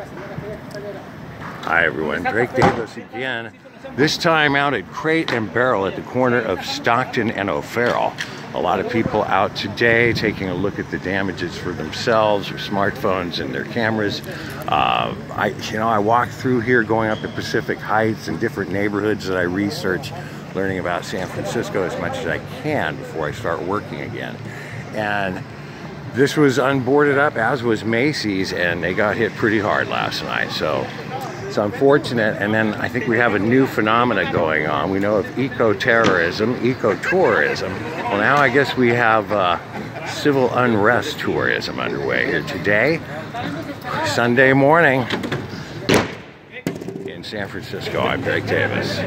Hi everyone, Drake Davis again. This time out at Crate and Barrel at the corner of Stockton and O'Farrell. A lot of people out today taking a look at the damages for themselves, their smartphones and their cameras. Uh, I, you know, I walked through here going up to Pacific Heights and different neighborhoods that I research, learning about San Francisco as much as I can before I start working again. And this was unboarded up, as was Macy's, and they got hit pretty hard last night. So it's unfortunate. And then I think we have a new phenomena going on. We know of eco-terrorism, eco-tourism. Well, now I guess we have uh, civil unrest tourism underway here today, Sunday morning in San Francisco. I'm Drake Davis.